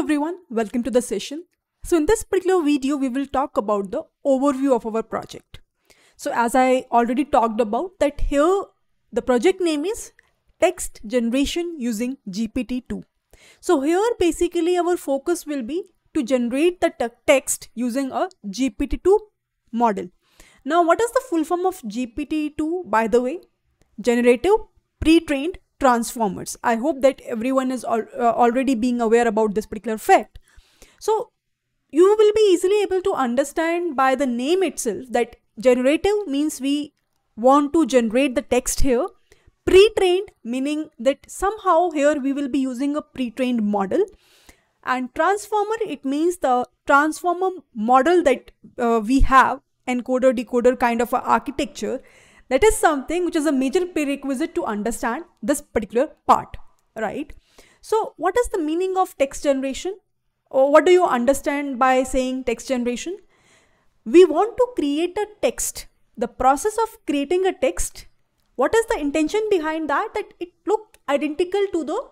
everyone, welcome to the session. So in this particular video, we will talk about the overview of our project. So as I already talked about that here, the project name is text generation using GPT-2. So here basically our focus will be to generate the text using a GPT-2 model. Now what is the full form of GPT-2 by the way? Generative pre-trained transformers. I hope that everyone is al uh, already being aware about this particular fact. So you will be easily able to understand by the name itself that generative means we want to generate the text here. Pre-trained meaning that somehow here we will be using a pre-trained model. And transformer, it means the transformer model that uh, we have encoder decoder kind of architecture that is something which is a major prerequisite to understand this particular part, right? So what is the meaning of text generation? Or what do you understand by saying text generation? We want to create a text. The process of creating a text, what is the intention behind that? That it look identical to the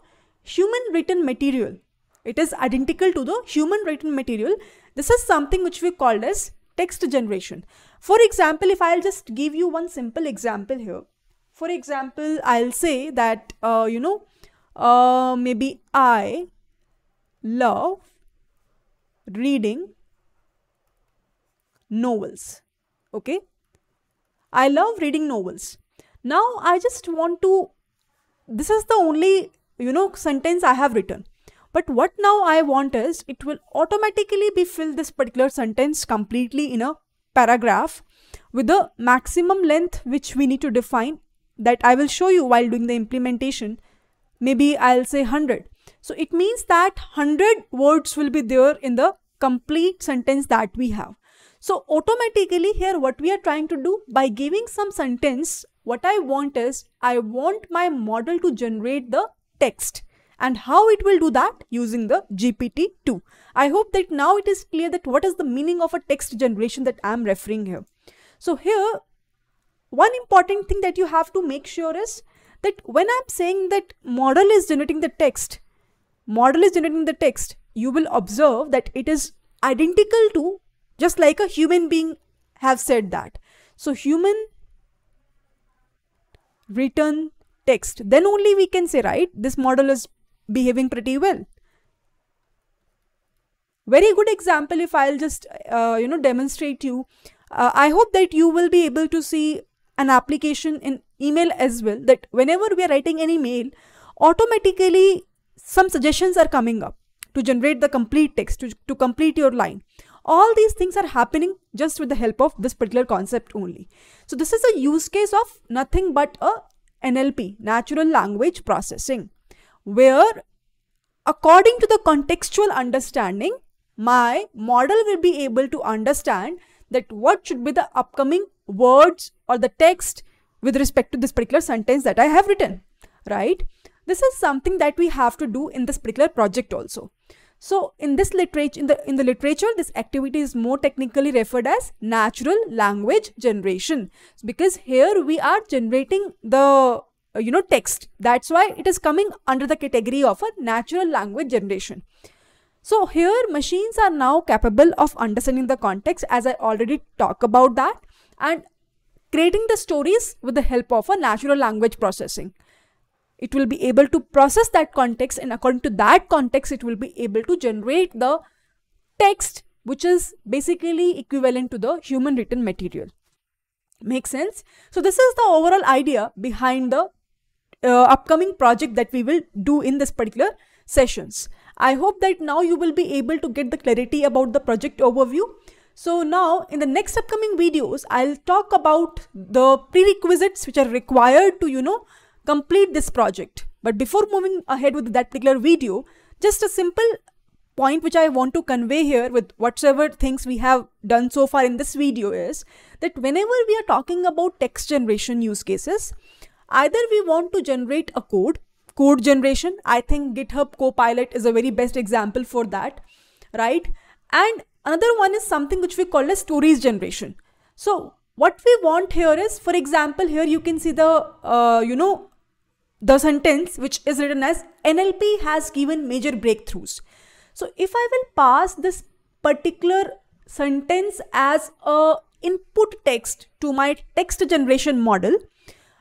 human written material. It is identical to the human written material. This is something which we called as text generation. For example, if I'll just give you one simple example here. For example, I'll say that, uh, you know, uh, maybe I love reading novels. Okay. I love reading novels. Now I just want to, this is the only, you know, sentence I have written. But what now I want is it will automatically be fill this particular sentence completely in a paragraph with the maximum length which we need to define that I will show you while doing the implementation. Maybe I'll say 100. So it means that 100 words will be there in the complete sentence that we have. So automatically here what we are trying to do by giving some sentence, what I want is I want my model to generate the text and how it will do that using the GPT-2. I hope that now it is clear that what is the meaning of a text generation that I am referring here. So here, one important thing that you have to make sure is that when I'm saying that model is generating the text, model is generating the text, you will observe that it is identical to just like a human being have said that. So human written text, then only we can say, right, this model is behaving pretty well. Very good example if I'll just, uh, you know, demonstrate you. Uh, I hope that you will be able to see an application in email as well that whenever we are writing any mail, automatically some suggestions are coming up to generate the complete text, to, to complete your line. All these things are happening just with the help of this particular concept only. So this is a use case of nothing but a NLP, natural language processing where according to the contextual understanding, my model will be able to understand that what should be the upcoming words or the text with respect to this particular sentence that I have written, right? This is something that we have to do in this particular project also. So in this literature, in the, in the literature, this activity is more technically referred as natural language generation because here we are generating the Uh, you know text. That's why it is coming under the category of a natural language generation. So here machines are now capable of understanding the context as i already talked about that and creating the stories with the help of a natural language processing. It will be able to process that context and according to that context it will be able to generate the text which is basically equivalent to the human written material. Makes sense? So this is the overall idea behind the uh, upcoming project that we will do in this particular sessions. I hope that now you will be able to get the clarity about the project overview. So now in the next upcoming videos, I'll talk about the prerequisites which are required to, you know, complete this project. But before moving ahead with that particular video, just a simple point which I want to convey here with whatsoever things we have done so far in this video is that whenever we are talking about text generation use cases, Either we want to generate a code, code generation. I think GitHub Copilot is a very best example for that, right? And another one is something which we call as stories generation. So what we want here is, for example, here you can see the, uh, you know, the sentence which is written as NLP has given major breakthroughs. So if I will pass this particular sentence as a input text to my text generation model,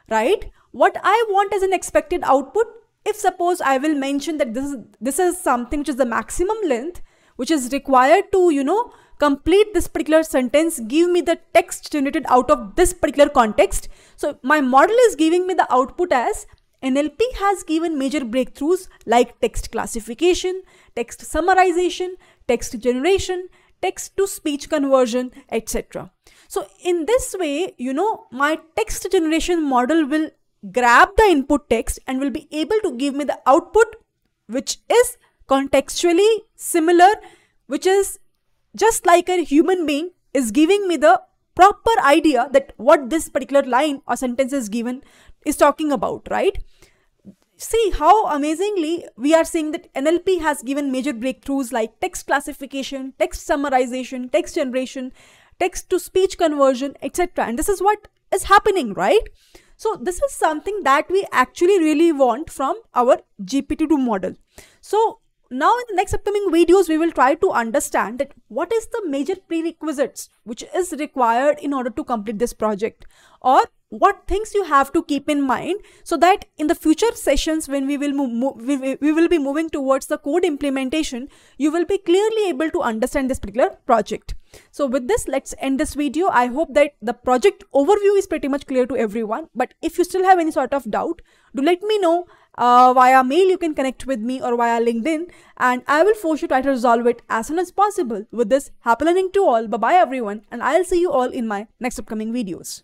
right? What I want as an expected output, if suppose I will mention that this is this is something which is the maximum length, which is required to, you know, complete this particular sentence, give me the text generated out of this particular context. So my model is giving me the output as NLP has given major breakthroughs like text classification, text summarization, text generation, text to speech conversion, etc. So in this way, you know, my text generation model will grab the input text and will be able to give me the output which is contextually similar, which is just like a human being is giving me the proper idea that what this particular line or sentence is given is talking about, right? See how amazingly we are seeing that NLP has given major breakthroughs like text classification, text summarization, text generation, text to speech conversion, etc. And this is what is happening, right? So this is something that we actually really want from our GPT-2 model. So now in the next upcoming videos, we will try to understand that what is the major prerequisites which is required in order to complete this project or what things you have to keep in mind so that in the future sessions when we will move, we, we will be moving towards the code implementation you will be clearly able to understand this particular project. So with this let's end this video. I hope that the project overview is pretty much clear to everyone but if you still have any sort of doubt do let me know uh, via mail you can connect with me or via linkedin and i will force you to try to resolve it as soon as possible. With this happy learning to all. Bye bye everyone and i'll see you all in my next upcoming videos